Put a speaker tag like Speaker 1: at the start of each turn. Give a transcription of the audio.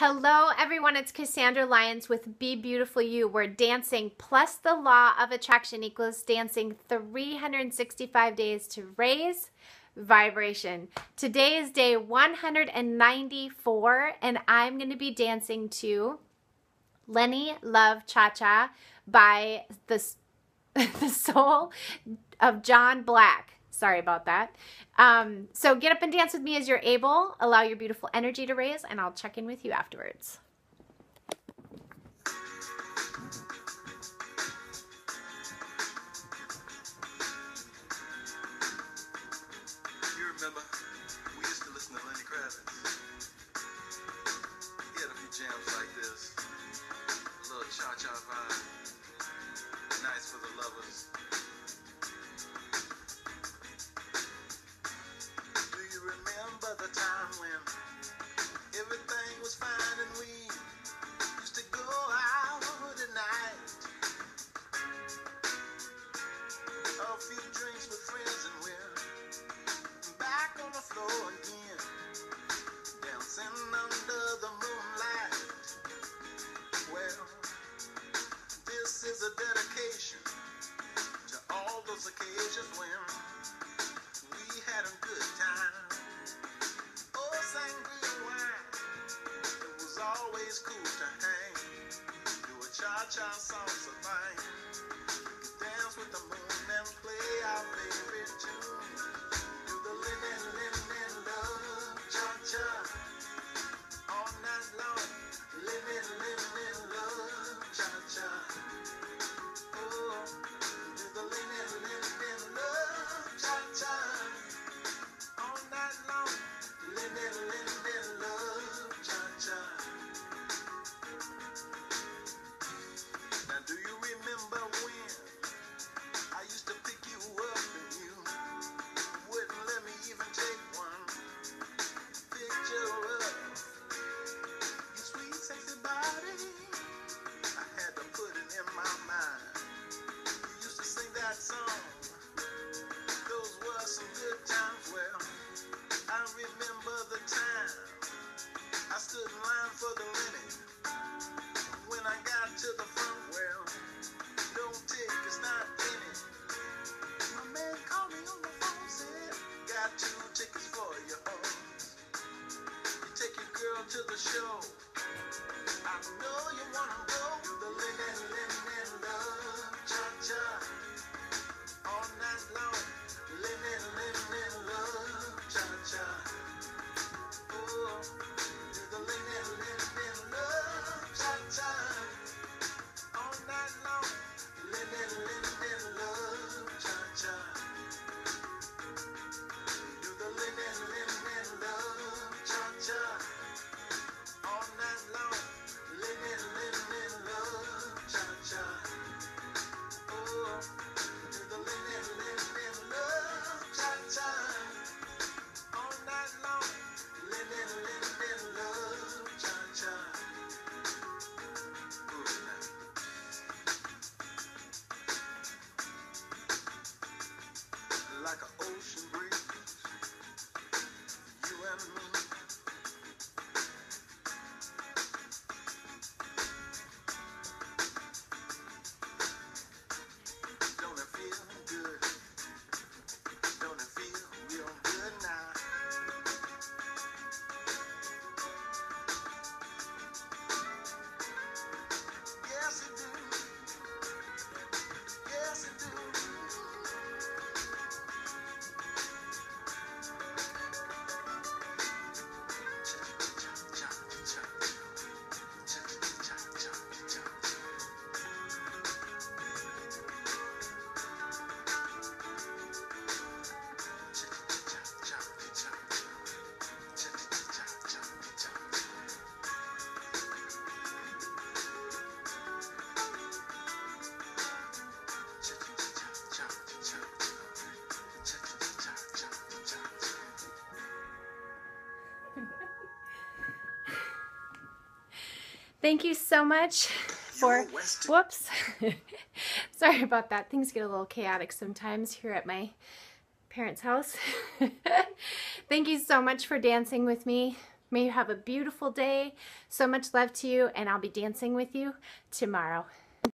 Speaker 1: Hello, everyone. It's Cassandra Lyons with Be Beautiful You, where dancing plus the law of attraction equals dancing 365 days to raise vibration. Today is day 194, and I'm going to be dancing to Lenny Love Cha Cha by the, the Soul of John Black. Sorry about that. Um, so get up and dance with me as you're able. Allow your beautiful energy to raise, and I'll check in with you afterwards.
Speaker 2: Time when salsa dance with the moon and play our favorite tune. Like an ocean breeze,
Speaker 1: Thank you so much for. Whoops. Sorry about that. Things get a little chaotic sometimes here at my parents' house. Thank you so much for dancing with me. May you have a beautiful day. So much love to you, and I'll be dancing with you tomorrow.